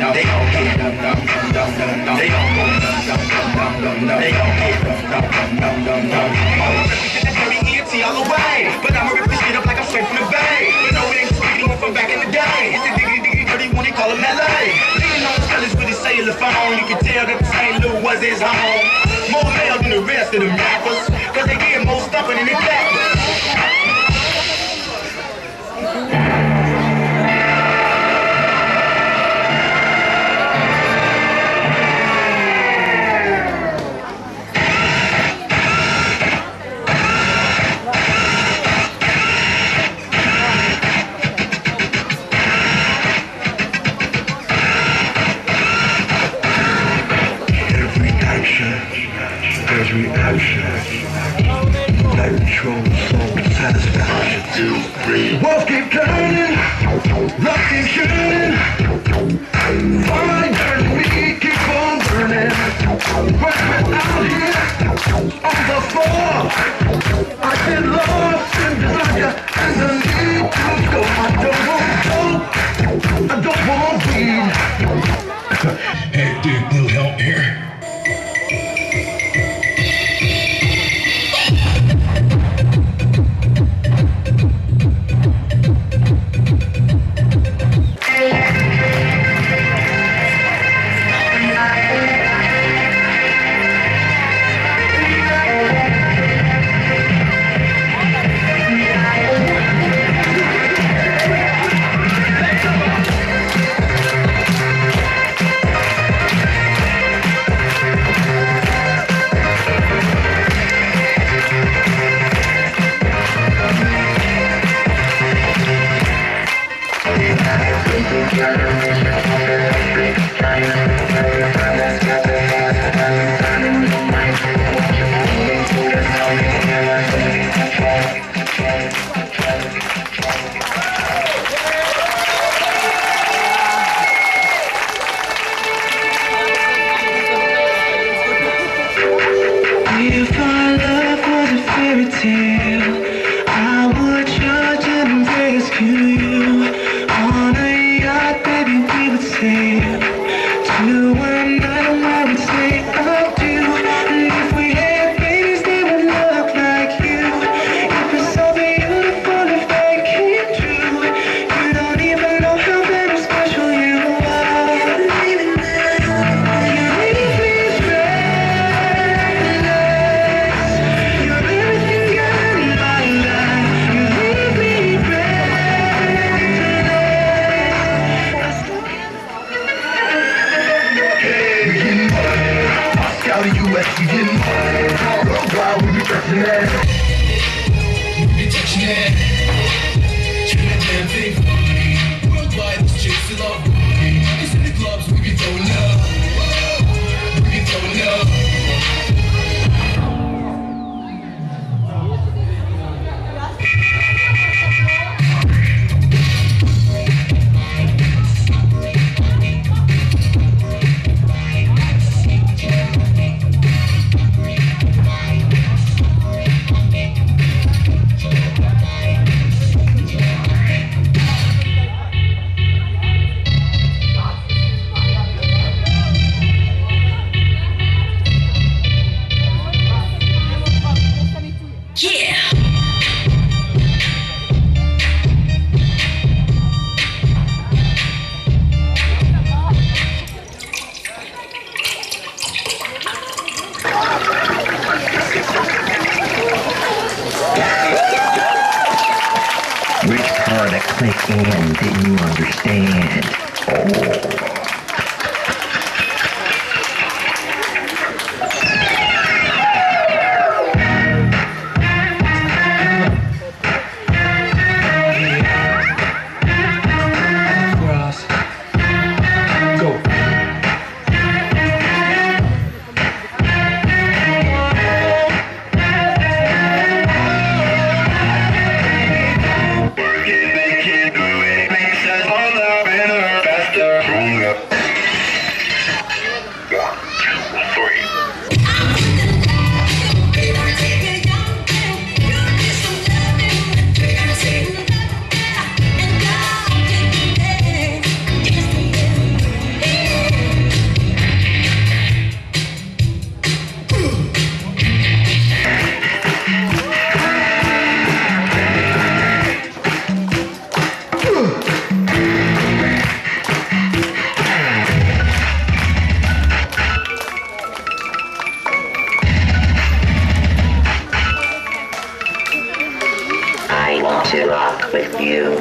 They gon' get They gon' go They gon' get all the way. But I'ma rip this shit up like I'm straight from the bay. But no, it ain't sweet one from back in the day. It's the diggity diggity dirty one they call him LA. Leaning on the fellas with his cellular phone. You can tell that St. Louis was his home. More male than the rest of them rappers. Cause they get more stuffing than the clappers. Gracias. We Which part of click in didn't you understand? Oh. To walk with you.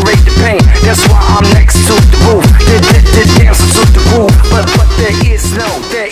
Masquerade the pain. That's why I'm next to the roof. The, the, the dancer to the groove. But, but there is no, there